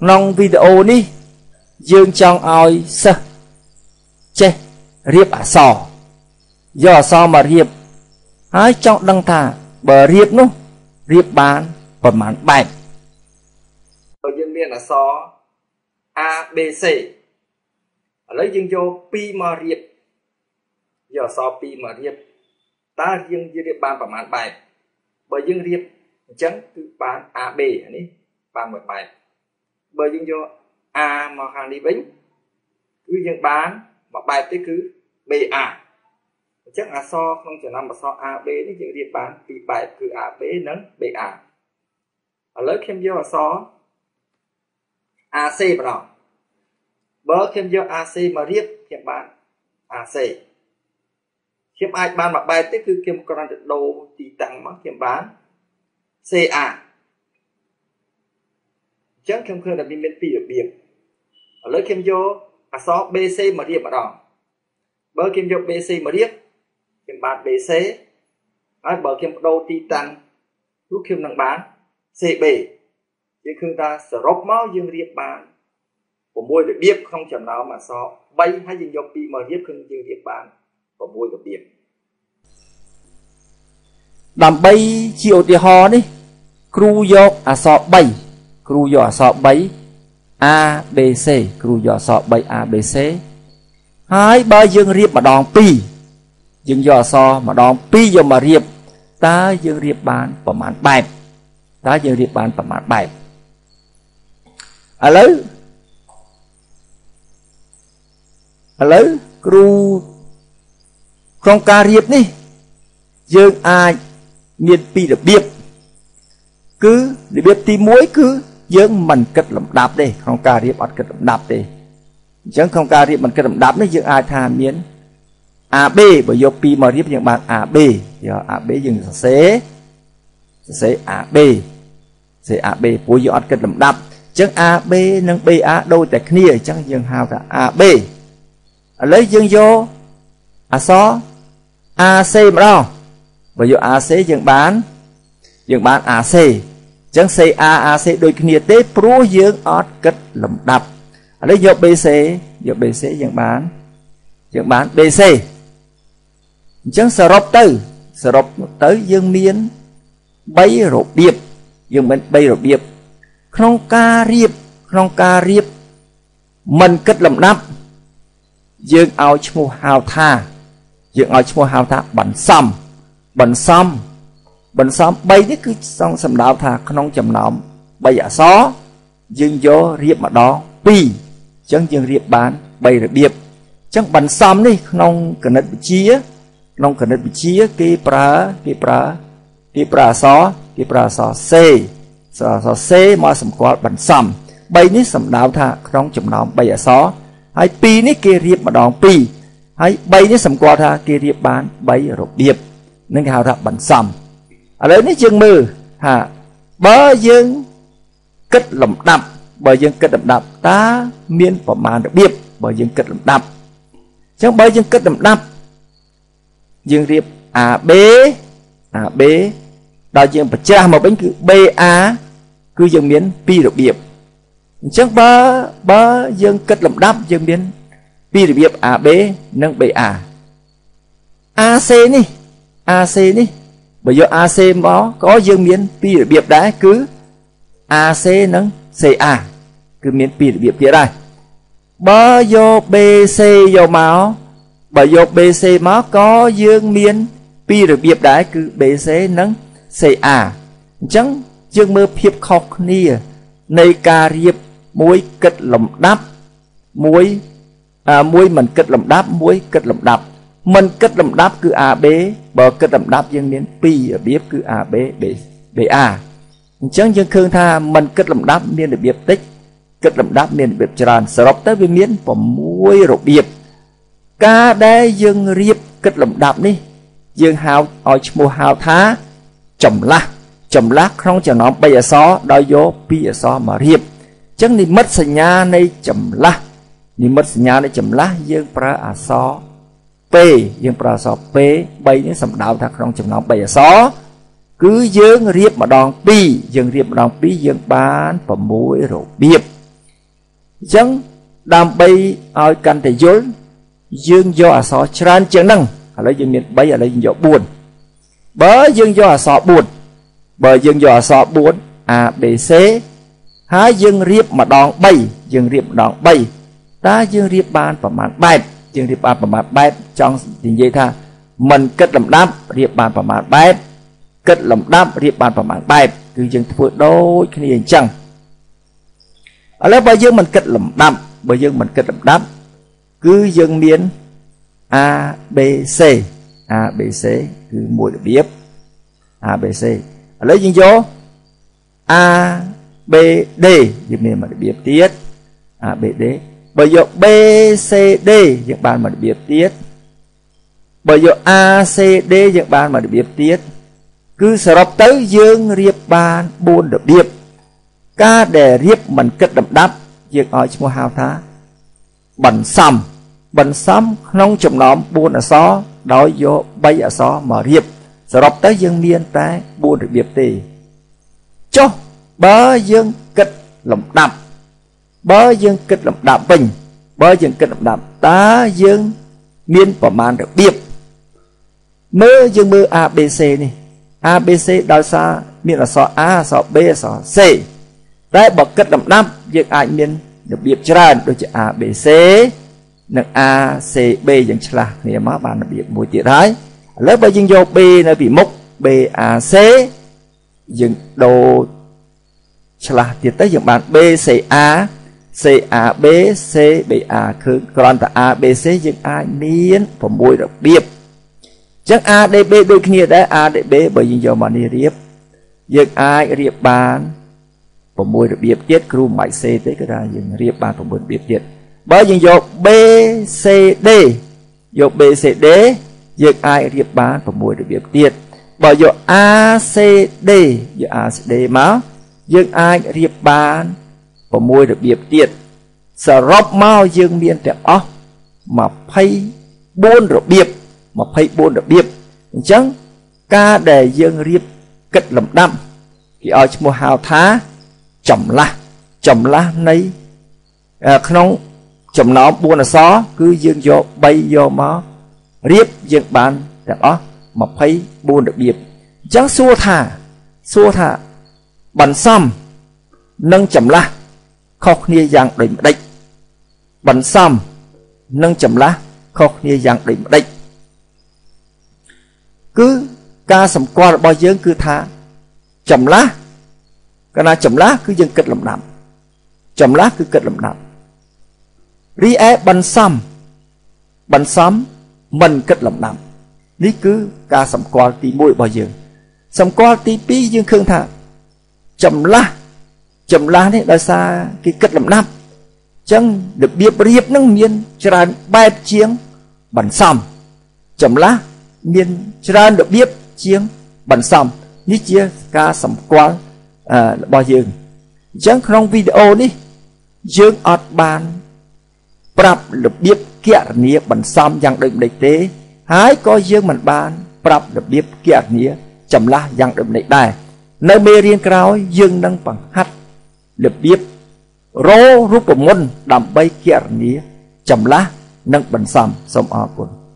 ក្នុងវីដេអូនេះ យើងចង់ឲ្យសិស្សចេះរៀបអក្សរយកអក្សរមករៀបហើយចង់ដឹងថាបើរៀបនោះរៀបបានប្រមាណបែបបើយើងមានអក្សរ A B C ឥឡូវយើងយក2មករៀបយកអក្សរ2មករៀបតើយើងរៀបបានប្រមាណបែបបើយើងរៀបអញ្ចឹងគឺបាន AB នេះបានមួយបែប បើយើងយក A មកខាងនេះវិញគឺយើងបានមួយបែបទៀតគឺ BA អញ្ចឹងអក្សរក្នុងចំណោមអក្សរ AB នេះយើងរៀបបានពីរបែបគឺ AB និង BA ឥឡូវខ្ញុំយកអក្សរ AC ម្ដងបើខ្ញុំយក AC មករៀបខ្ញុំបាន AC ខ្ញុំអាចបានមួយបែបទៀតគឺខ្ញុំគ្រាន់តែដូរទីតាំងមកខ្ញុំបាន CA អញ្ចឹងខ្ញុំឃើញថាវាមានពីររបៀបឥឡូវខ្ញុំយកអក្សរ BC មករៀបម្ដងបើខ្ញុំយក BC មករៀបខ្ញុំបាន BC ហើយបើខ្ញុំបដូរទីតាំងនោះខ្ញុំនឹងបាន CB យើងឃើញថាសរុបមកយើងរៀបបាន6របៀបក្នុងចំណោមអក្សរ3ហើយយើងយក2មករៀបគឺយើងរៀបបាន6របៀបដើម្បីជាឧទាហរណ៍នេះ គ្រូយកអក្សរ3 គ្រូយកអក្សរ3 A B C គ្រូយកអក្សរ3 A B C ហើយបើយើងរៀបម្ដង2យើងយកអក្សរម្ដង2យកមករៀបតើយើងរៀបបានប្រមាណបែបតើយើងរៀបបានប្រមាណបែបឥឡូវឥឡូវគ្រូក្នុងការរៀបនេះ យើងអាចមានពីររបៀបគឺរបៀបទី1គឺ យើងមិនគិតលំដាប់ទេក្នុងការរៀបអត់គិតលំដាប់ទេអញ្ចឹងក្នុងការរៀបមិនគិតលំដាប់នេះយើងអាចថាមាន AB បើយក2មករៀបយើងបាន AB យក AB យើងសរសេរសរសេរ AB សរសេរ AB ព្រោះយើងអត់គិតលំដាប់អញ្ចឹង AB និង BA ដូចតែគ្នាអញ្ចឹងយើងហៅថា AB ឥឡូវយើងយកអក្សរ AC ម្ដងបើយក AC យើងបានយើងបាន AC អញ្ចឹង CA AC ដូចគ្នាទេព្រោះយើងអត់គិតលំដាប់ឥឡូវយក BC យក BC យើងបានយើងបាន BC អញ្ចឹងសរុបទៅសរុបទៅយើងមាន3របៀបយើងមាន3របៀបក្នុងការរៀបក្នុងការរៀបមិនគិតលំដាប់ យើងឲ្យឈ្មោះហៅថា យើងឲ្យឈ្មោះហៅថាបន្សំបន្សំ បន្សំ3នេះគឺសង្សំដៅថាក្នុងចំណោម3អក្សរយើងយករៀបម្ដង2អញ្ចឹងយើងរៀបបាន3របៀបអញ្ចឹងបន្សំនេះក្នុងគណិតវិទ្យាក្នុងគណិតវិទ្យាគេប្រើគេប្រើគេប្រើអក្សរគេប្រើអក្សរ C អក្សរ C មកសម្គាល់បន្សំ3នេះសំដៅថាក្នុងចំណោម3អក្សរហើយ2នេះគេរៀបម្ដង2ហើយ3នេះសម្គាល់ថាគេរៀបបាន3របៀបនឹងគេហៅថាបន្សំ ឥឡូវនេះយើងមើលថាបើយើងគិតលំដាប់បើយើងគិតលំដាប់តើមានប្រមាណរបៀបបើយើងគិតលំដាប់អញ្ចឹងបើយើងគិតលំដាប់យើងរៀប AB AB ដល់យើងបញ្ច្រាស់មកវិញគឺ BA គឺយើងមានពីររបៀបអញ្ចឹងបើបើយើងគិតលំដាប់យើងមានពីររបៀប AB និង BA AC នេះ AC នេះ បើយក AC មកក៏យើងមានពីររបៀបដែរគឺ AC និង CA គឺមានពីររបៀបទៀតដែរបើយក BC យកមកបើយក BC មកក៏យើងមានពីររបៀបដែរគឺ BC និង CA អញ្ចឹងយើងមើលភាពខុសគ្នានៃការរៀបមួយគិតលំដាប់មួយមួយមិនគិតលំដាប់មួយគិតលំដាប់ មិនគិតលំដាប់គឺ AB បើគិតលំដាប់យើងមាន2របៀបគឺ AB BA អញ្ចឹងយើងឃើញថាមិនគិតលំដាប់មានរបៀបតិចគិតលំដាប់មានរបៀបច្រើនសរុបទៅវាមាន6របៀបការដែលយើងរៀបគិតលំដាប់នេះ យើងហៅឲ្យឈ្មោះហៅថាចម្លាស់ចម្លាស់ក្នុងចំណោម3អក្សរដោយយក2អក្សរមករៀបអញ្ចឹងនិមិត្តសញ្ញានៃចម្លាស់និមិត្តសញ្ញានៃចម្លាស់យើងប្រើអក្សរ ពេយើងប្រើអក្សរពេ3នេះសំដៅថាក្នុងចំណោម3អក្សរគឺយើងរៀបម្ដង2យើងរៀបម្ដង2យើងបាន6របៀបអញ្ចឹងដើម្បីឲ្យកាន់តែយល់យើងយកអក្សរច្រើនជាងហ្នឹងឥឡូវយើងមាន3ឥឡូវយើងយក4បើយើងយកអក្សរ4បើយើងយកអក្សរ4 A B C ហើយយើងរៀបម្ដង3យើងរៀបម្ដង3តើយើងរៀបបានប្រមាណបែប យើងរៀបបានប្រមាណបែបចង់និយាយថាមិនគិតលំដាប់រៀបបានប្រមាណបែបគិតលំដាប់រៀបបានប្រមាណបែបគឺយើងធ្វើដូចគ្នាអញ្ចឹងឥឡូវបើយើងមិនគិតលំដាប់បើយើងមិនគិតលំដាប់គឺយើងមាន A B C A B C គឺមួយរបៀប A B C ឥឡូវយើងយក A B D យើងមានមួយរបៀបទៀត A B D បើយក B C D យើងបានមួយរបៀបទៀតបើយក A C D យើងបានមួយរបៀបទៀតគឺសរុបទៅយើងរៀបបាន4របៀបការដែលរៀបមិនគិតលំដាប់យើងឲ្យឈ្មោះហៅថាបន្សំបន្សំក្នុងចំណោម4អក្សរដោយយក3អក្សរមករៀបសរុបទៅយើងមានតែ4របៀបទេចុះបើយើងគិតលំដាប់ បើយើងគិតលំដាប់វិញបើយើងគិតលំដាប់តើយើងមានប្រមាណរបៀបមើលយើងមើល ABC នេះ ABC ដោយសារមានអក្សរ A អក្សរ B អក្សរ C តែបើគិតលំដាប់យើងអាចមានរបៀបច្រើនដូចជា ABC និង ACB យើងឆ្លាស់គ្នាមកបានរបៀបមួយទៀតហើយឥឡូវបើយើងយក B នៅពីមុខ BAC យើងដូរឆ្លាស់ទៀតទៅយើងបាន BCA CAB CBA គឺគ្រាន់តែ ABC យើងអាចមាន6របៀបអញ្ចឹង ADB ដូចគ្នាដែរ ADB បើយើងយកមកនេះរៀបយើងអាចរៀបបាន6របៀបទៀតគ្រូមិនបាច់សេទេគឺថាយើងរៀបបាន6របៀបទៀតបើយើងយក BCD យក BCD យើងអាចរៀបបាន6របៀបទៀតបើយក ACD យក ACD មកយើងអាចរៀបបាន 6របៀបទៀតសរុបមកយើងមានទាំងអស់24របៀប24របៀបអញ្ចឹងការដែលយើងរៀបគិតលំដាប់គេឲ្យឈ្មោះហៅថាចម្លាស់ចម្លាស់នៃក្នុងចំណោម4អក្សរគឺយើងយក3យកមករៀបយើងបានទាំងអស់24របៀបអញ្ចឹងសួរថាសួរថាបន្សំនិងចម្លាស់ ខុសគ្នាយ៉ាងដូចម្ដេចបន្សំនិងចម្លាស់ខុសគ្នាយ៉ាងដូចម្ដេចគឺការសម្គាល់របស់យើងគឺថាចម្លាស់កាលណាចម្លាស់គឺយើងគិតលំដាប់ចម្លាស់គឺគិតលំដាប់រីឯបន្សំបន្សំមិនគិតលំដាប់នេះគឺការសម្គាល់ទី1របស់យើង សម្គាល់ទី2យើងឃើញថាចម្លាស់ ចម្លាស់នេះដោយសារគេគិតលំដាប់អញ្ចឹងរបៀបរៀបនឹងមានច្រើនបែបជាងបន្សំចម្លាស់មានច្រើនរបៀបជាងបន្សំនេះជាការសម្គាល់របស់យើងអញ្ចឹងក្នុងវីដេអូនេះយើងអត់បានប្រាប់របៀបគណនាបន្សំយ៉ាងដូចម្ដេចទេ ហើយក៏យើងមិនបាន ប្រាប់របៀបគណនាចម្លាស់យ៉ាងដូចម្ដេចដែរនៅមេរៀនក្រោយយើងនឹងបង្ហាត់ របៀបរោរូបមន្តដើម្បីគណនាចម្លាស់និងបន្សំសូមអរគុណ